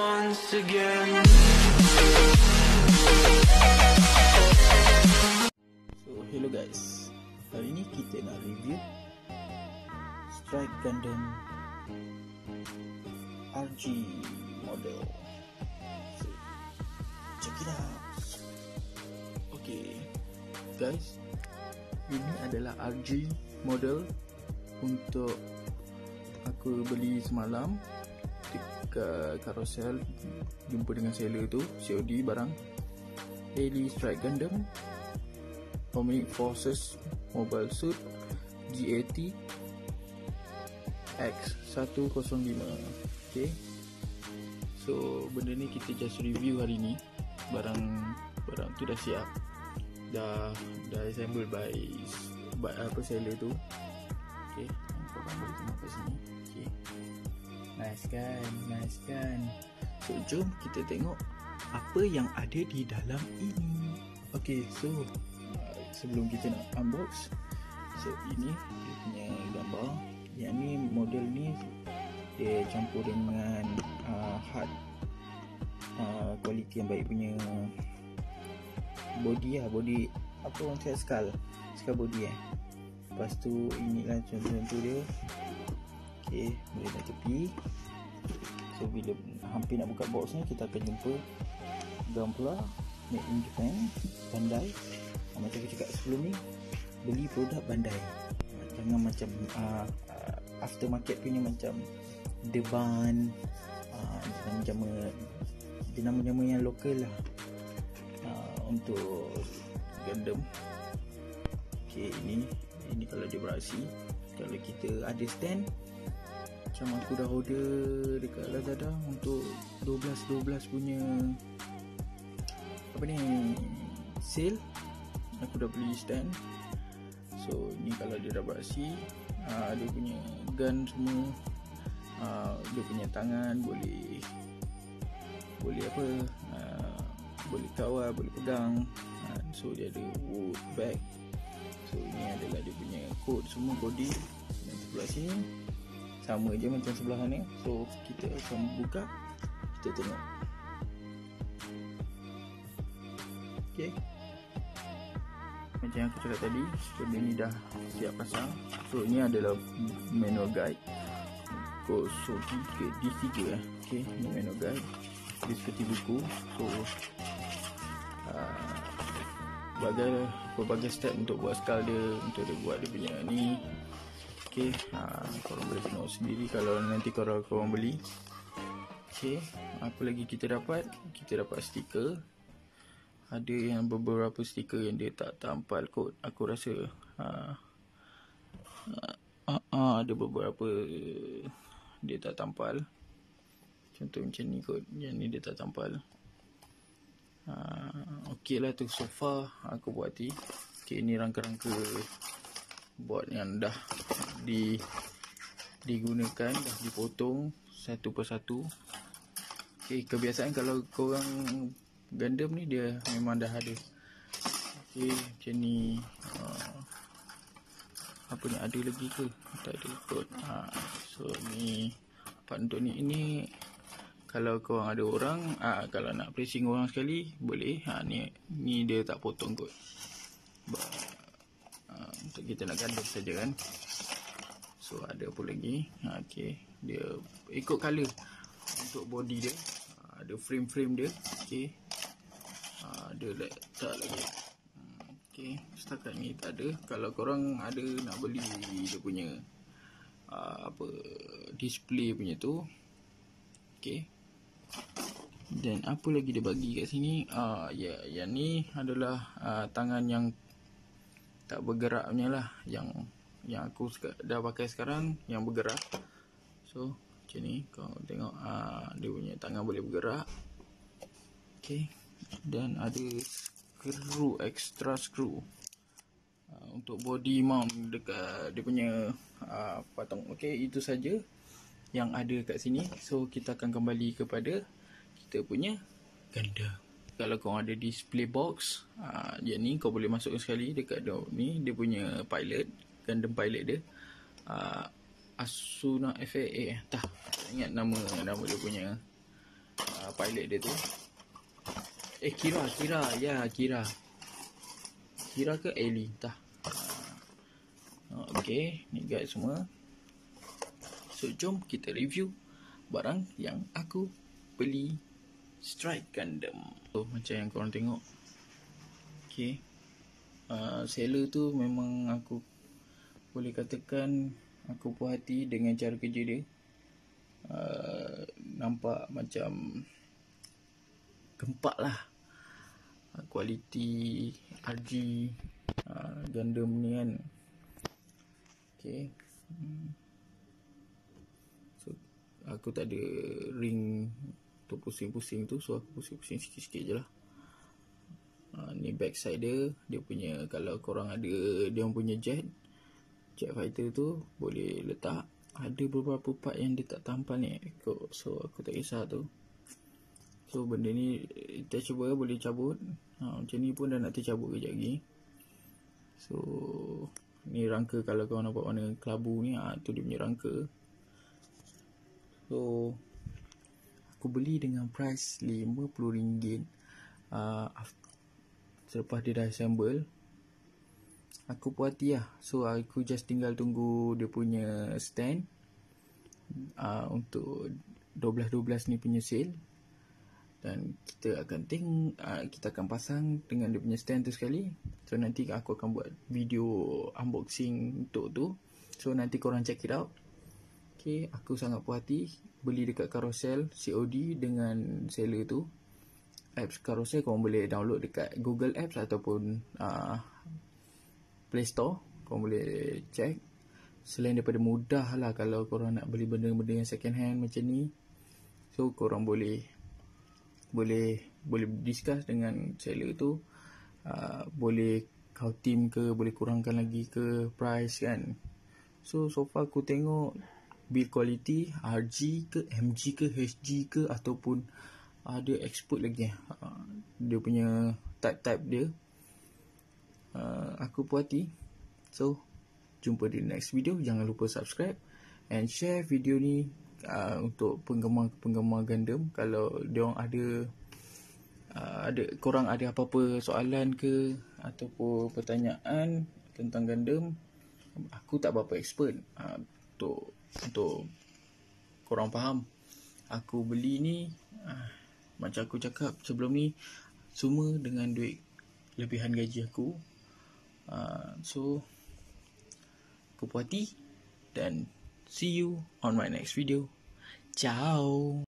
once again. So hello guys. Hari ni kita nak review Strike Gundam RG model. So check it out. Okay guys. Ini adalah RG model Untuk Aku beli semalam Dekat carousel Jumpa dengan seller tu COD barang Daily Strike Gundam Omnic Forces Mobile Suit GAT X105 Okay. So benda ni kita just review hari ni. Barang Barang tu dah siap. Dah Dah assemble by by Apa seller tu. Kau kan boleh tengok kat sini. Okay Nice kan Nice kan. So jom kita tengok Apa yang ada di dalam ini. Okay so sebelum kita nak unbox so ini dia punya gambar. Yang ni model ni dia campur dengan uh, hard uh, quality yang baik punya body lah body apa orang cakap skull skull body eh. Lepas tu inilah contoh-contoh dia ok boleh nak tepi. So bila hampir nak buka box ni kita akan jumpa gam pula made in Japan Bandai. Macam aku cakap sebelum ni beli produk bandai. Jangan macam uh, aftermarket punya macam deban uh, nama-nama dia nama-nama yang lokal lah. Untuk Gundam. Ok ini. Ini kalau dia beraksi. Kalau kita ada stand macam aku dah order dekat Lazada untuk 12-12 punya apa ni sale aku dah beli stand. So ni kalau dia dah beraksi uh, dia punya gun semua uh, dia punya tangan boleh boleh apa uh, boleh kawal boleh pegang. Uh, so dia ada wood bag. So ini adalah dia punya code semua body dan sebelah sini sama je macam sebelah sana so kita akan buka. Kita tengok. Okay. Macam yang aku cakap tadi benda ni dah siap pasang. So ini adalah manual guide. Kosong 3 D3 eh. Ok ni manual guide. Dia seperti buku. So uh, bagai berbagai step untuk buat skull dia untuk dia buat dia punya ni ok uh, korang boleh tengok sendiri kalau nanti korang, korang beli. Ok apa lagi kita dapat? Kita dapat stiker. Ada yang beberapa stiker yang dia tak tampal kot aku rasa. Ha, ha, ha, ada beberapa dia tak tampal. Contoh macam ni kot yang ni dia tak tampal. Ha, ok lah tu so far aku buat hati. Ok ni rangka-rangka buat yang dah di digunakan dah dipotong satu persatu. Ok kebiasaan kalau korang Gundam ni dia memang dah ada. Okay macam ni uh, Apa ni ada lagi ke? Tak ada kot. Ha, So ni untuk ni Ini Kalau korang ada orang ha, Kalau nak pressing orang sekali Boleh. Ha, ni, ni dia tak potong kot. Ha, Untuk kita nak gandum saja kan So ada apa lagi? Okay Dia ikut colour Untuk body dia. Ada frame-frame dia. Okay ada letak lagi. Okay Setakat ni tak ada. Kalau korang ada nak beli Dia punya uh, Apa Display punya tu. Okay Dan apa lagi dia bagi kat sini? Uh, Ya Yang ni adalah uh, Tangan yang Tak bergerak punya lah. Yang Yang aku dah pakai sekarang Yang bergerak. So Macam ni Kau tengok uh, Dia punya tangan boleh bergerak. Okay. Dan ada screw extra screw. Uh, untuk body mount dekat dia punya uh, patung. Okey itu saja yang ada kat sini. So kita akan kembali kepada kita punya ganda. Kalau kau ada display box uh, yang ni kau boleh masukkan sekali dekat ni dia punya pilot Gundam pilot dia uh, Asuna FAA tak ingat nama nama dia punya pilot dia tu. Eh Kira, Kira, ya Kira. Kira ke Ellie? Entah. Uh, okay, ni guide semua. So jom kita review barang yang aku beli Strike Gundam. So macam yang korang tengok. Okay. Uh, seller tu memang aku boleh katakan aku puas hati dengan cara kerja dia. Uh, nampak macam gempak lah uh, kualiti RG uh, Gundam ni kan. Okay. Hmm aku tak ada ring tu pusing-pusing tu so aku pusing-pusing sikit-sikit je lah uh, ni backside dia dia punya kalau korang ada dia punya jet jet fighter tu boleh letak ada beberapa part yang dia tak tampal ni so aku tak kisah tu. So benda ni detachable boleh cabut. Ha, macam ni pun dah nak tercabut kejap lagi. So ni rangka kalau kau nampak warna kelabu ni ha, tu dia punya rangka. So aku beli dengan price RM50 uh, selepas dia dah assemble aku puas hati lah. So aku just tinggal tunggu dia punya stand uh, untuk 12-12 ni punya sale. Dan kita akan tengok uh, kita akan pasang dengan dia punya stand tu sekali. So nanti aku akan buat video unboxing untuk tu. So nanti korang check it out. Okay, aku sangat puas hati beli dekat Carousel COD dengan seller tu. Apps Carousel korang boleh download dekat Google Apps ataupun uh, Play Store. Korang boleh check. Selain daripada mudah lah kalau korang nak beli benda-benda yang second hand macam ni. So korang boleh boleh boleh discuss dengan seller tu. Uh, boleh kau team ke, boleh kurangkan lagi ke price kan. So so far aku tengok build quality RG ke MG ke HG ke ataupun ada uh, export lagi uh, dia punya type-type dia uh, aku puas hati so jumpa di next video. Jangan lupa subscribe and share video ni uh, untuk penggemar-penggemar Gundam. Kalau dia orang ada uh, ada korang ada apa-apa soalan ke ataupun pertanyaan tentang Gundam aku tak berapa expert uh, untuk untuk korang faham. Aku beli ni uh, macam aku cakap sebelum ni semua dengan duit lebihan gaji aku uh, so aku puas hati dan see you on my next video. Ciao